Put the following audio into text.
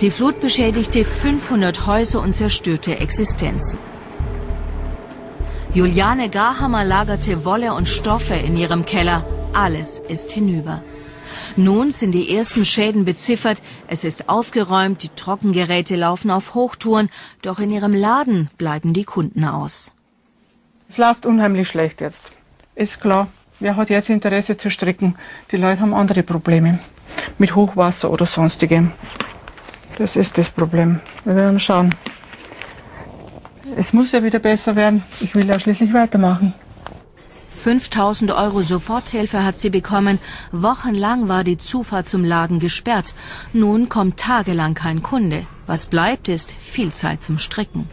Die Flut beschädigte 500 Häuser und zerstörte Existenzen. Juliane Garhammer lagerte Wolle und Stoffe in ihrem Keller. Alles ist hinüber. Nun sind die ersten Schäden beziffert. Es ist aufgeräumt, die Trockengeräte laufen auf Hochtouren. Doch in ihrem Laden bleiben die Kunden aus. Es läuft unheimlich schlecht jetzt. Ist klar. Wer hat jetzt Interesse zu stricken? Die Leute haben andere Probleme. Mit Hochwasser oder sonstigem. Das ist das Problem. Wir werden schauen. Es muss ja wieder besser werden. Ich will ja schließlich weitermachen. 5000 Euro Soforthilfe hat sie bekommen. Wochenlang war die Zufahrt zum Laden gesperrt. Nun kommt tagelang kein Kunde. Was bleibt, ist viel Zeit zum Stricken.